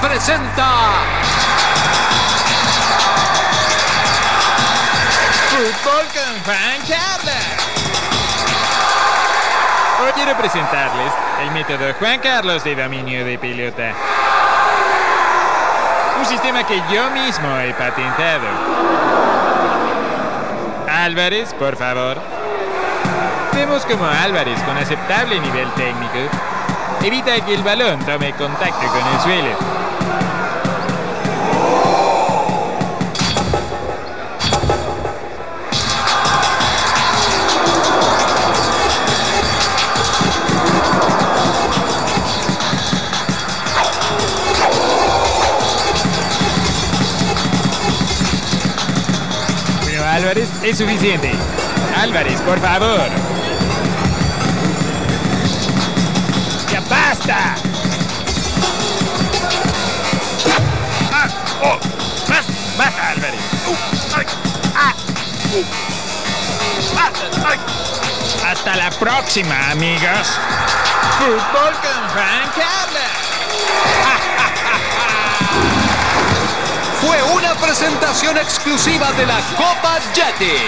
presenta Fútbol con Juan Carlos. Hoy quiero presentarles el método Juan Carlos de dominio de pelota. Un sistema que yo mismo he patentado. Álvarez, por favor. Vemos como Álvarez, con aceptable nivel técnico, evita que el balón tome contacto con el suelo. Bueno, Álvarez, es suficiente. Álvarez, por favor. ¡Ah! ¡Oh! ¡Más! ¡Más, Álvarez! Uh, ay, ah, uh. Ah, ay. Hasta la próxima, amigos. Fútbol con fue una presentación exclusiva de la Copa Jetix.